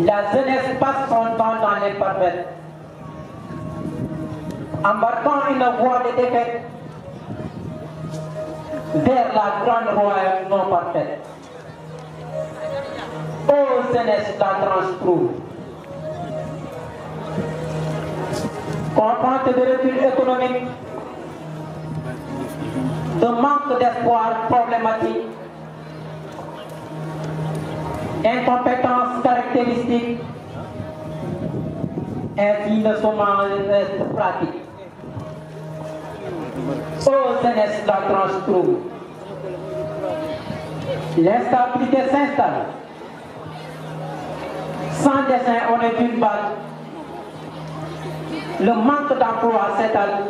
La jeunesse passe son temps dans l'imparfait, embarquant une voie de défaite vers la grande royaume non parfaite. Ô jeunesse, la tranche trouve. Contrainte de recul économique, de manque d'espoir problématique, incompétence caractéristique, ainsi le chômage reste pratique. Ô jeunesse, la tranche trouve. L'instabilité s'installe. Sans dessin, on est une balle. Le manque d'emploi s'étale.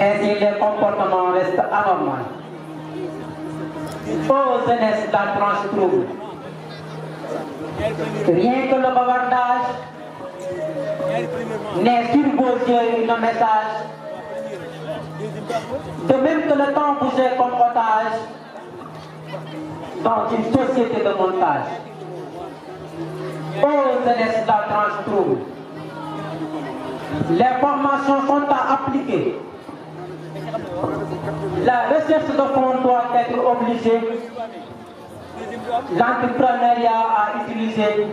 Ainsi, les comportements restent anormaux. Ô jeunesse, la tranche trouble. Rien que le bavardage n'est sur vos yeux un message. De même que le temps bougeait comme otage dans une société de montage. Ô jeunesse, la tranche trouble. Les formations sont à appliquer. La recherche de fonds doit être obligée. L'entrepreneuriat à utiliser.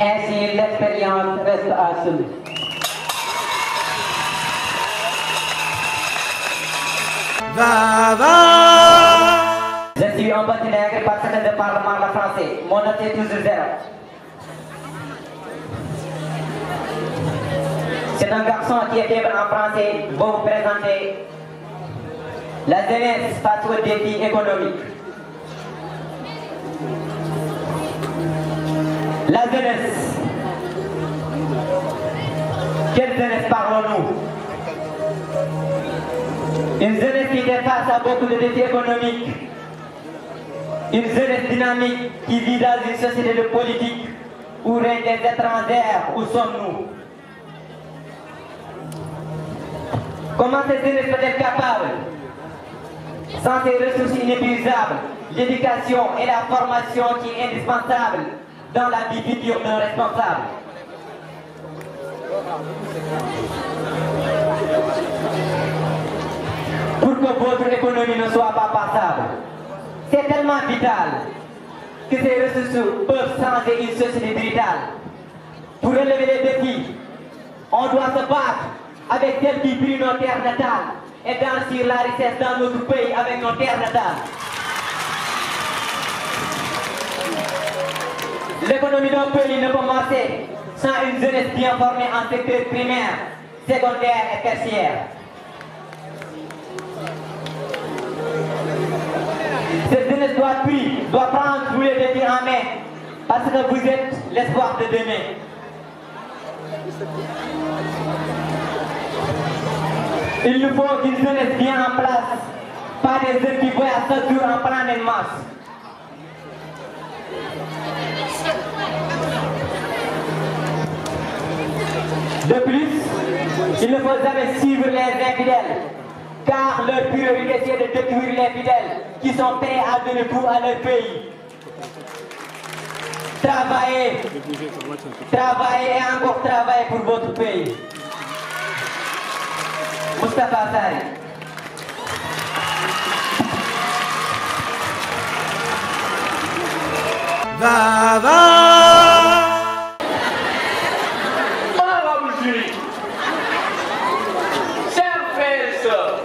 Ainsi, l'expérience reste à semer. Va, va. Je suis un petit nègre passionné de parlement le français. Mon note est toujours zéro. C'est un garçon qui est en français. Vous vous présenter la jeunesse face aux défis économiques. La jeunesse. Quelle jeunesse parlons-nous? Une jeunesse qui fait face à beaucoup de défis économiques. Une jeunesse dynamique qui vit dans une société de politique où règnent des étrangères. Où sommes-nous? Comment cette jeunesse être capable? Sans ces ressources inépuisables, l'éducation et la formation qui est indispensable dans la vie future d'un responsable. Pour que votre économie ne soit pas passable, c'est tellement vital que ces ressources peuvent changer une société brutale. Pour relever les défis, on doit se battre avec celles qui brillent nos terres natales et blanchir la richesse dans notre pays avec nos terres natales. L'économie d'un pays ne peut marcher sans une jeunesse bien formée en secteur primaire, secondaire et tertiaire. Cette jeunesse doit, pris, doit prendre tous les défis en main parce que vous êtes l'espoir de demain. Il faut qu'une jeunesse bien en place, pas des jeunes qui voient ce jour en prendre une masse. De plus, il ne faut jamais suivre les infidèles, car leur priorité c'est de détruire les fidèles qui sont prêts à donner tout à leur pays. Travaillez, travaillez et encore travaillez pour votre pays. Va, va. Honorable jury, chers frères et sœurs,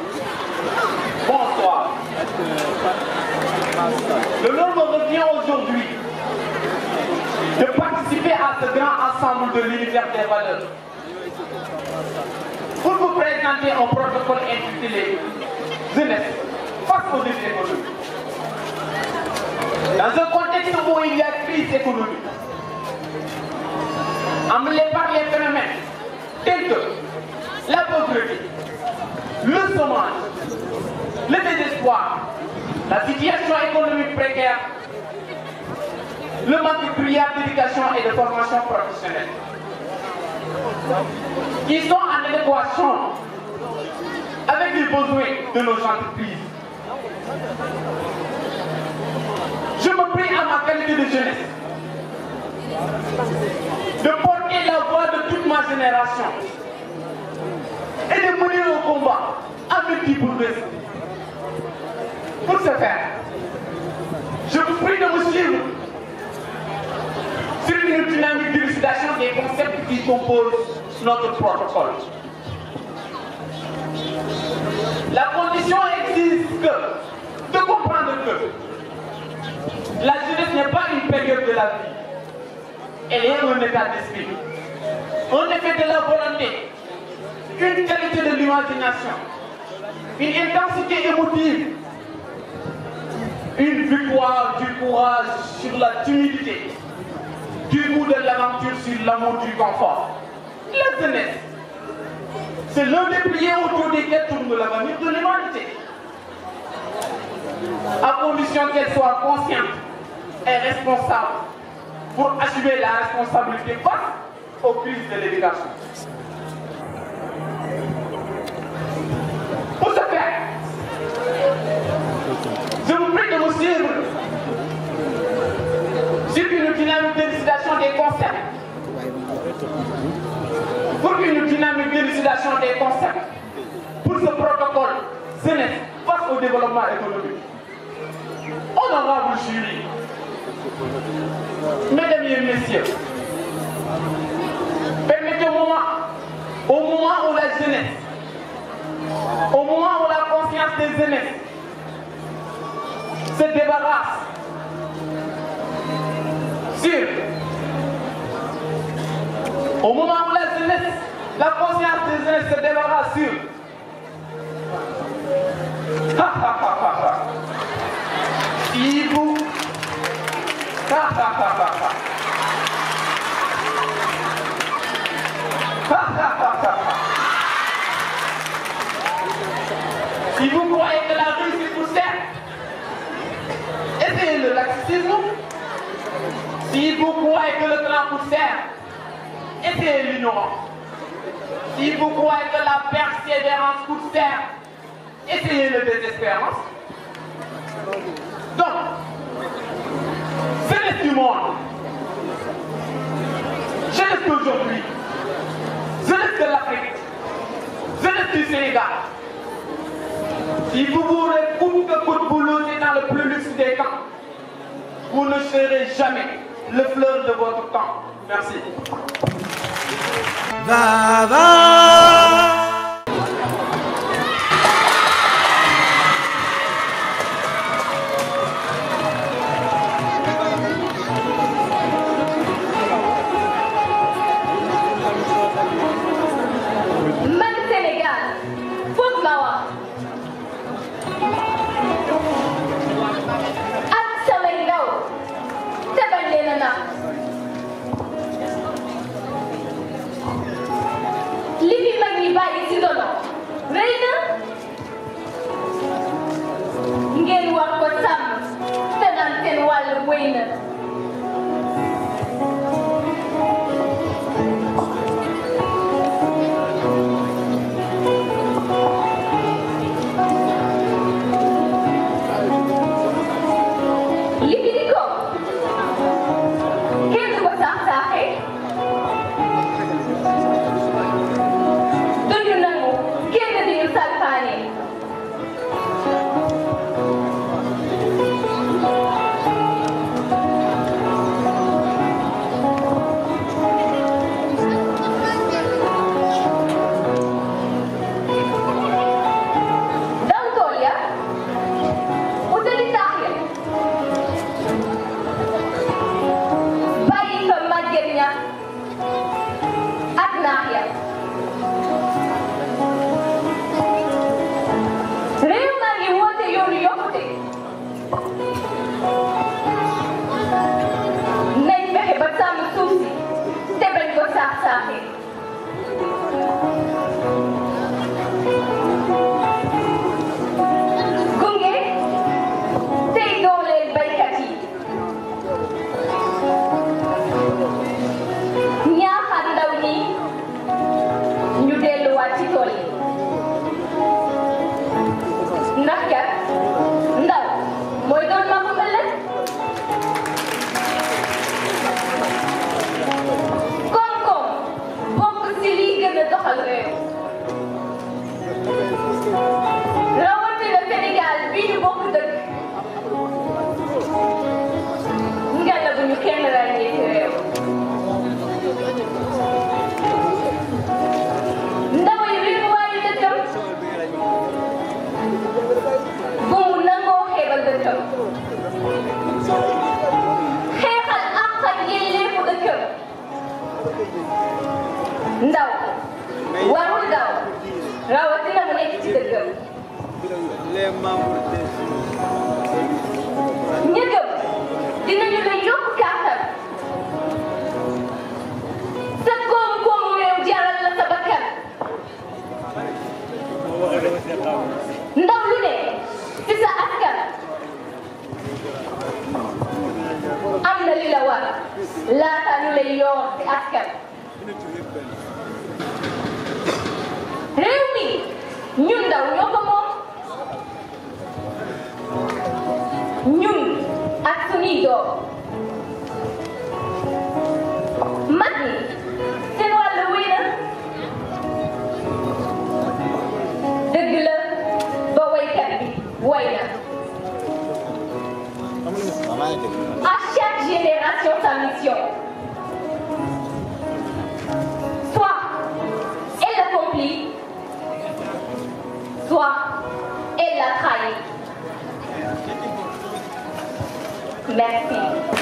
bonsoir. Le nom me revient aujourd'hui de participer à ce grand ensemble de l'univers des valeurs. Pour vous présenter un protocole intitulé Jeunesse face aux défis. Dans un contexte où il y a crise économique, amené par les phénomènes tels que la pauvreté, le chômage, le désespoir, la situation économique précaire, le manque de d'éducation et de formation professionnelle, qui sont en adéquation avec les besoins de nos entreprises. Je me prie à ma qualité de jeunesse. De porter la voix de toute ma génération. Et de mener au combat avec qui pour Pour ce faire, je vous prie de me suivre sur une dynamique des concepts qui composent notre protocole. La condition existe de comprendre que la jeunesse n'est pas une période de la vie, elle est un état d'esprit, un effet de la volonté, une qualité de l'imagination, une intensité émotive, une victoire du courage sur la timidité, du goût de l'aventure sur l'amour du confort. La jeunesse, c'est l'un des piliers autour desquels tourne l'avenir de l'humanité. À condition qu'elle soit consciente et responsable pour assumer la responsabilité face aux crises de l'éducation. Pour une dynamique d'élucidation des concepts, pour ce protocole jeunesse face au développement économique. Honorable jury, mesdames et messieurs, permettez-moi, au moment où la jeunesse, au moment où la conscience des jeunesses se débarrasse sur au moment où la jeunesse, la conscience des jeunes se déverra sur. Si vous. Si vous croyez que la réussite vous sert, essayez le laxisme. Si vous croyez que le clan vous sert, essayez l'ignorance si vous croyez que la persévérance vous sert essayez le désespérance donc jeunesse du monde jeunesse d'aujourd'hui jeunesse de l'Afrique. Jeunesse du Sénégal. Si vous voulez coûte que coûte vous loger dans le plus luxe des camps, vous ne serez jamais le fleur de votre temps. Merci. da da les membres gëm dinañu la yokk kàttan sa koom-koomu réew jaral la sa bakkan ndaw lu ne ci sa askan am na la war laata ñu lay yoor ci askan réew mi ñun ndaw enemigo trahit merci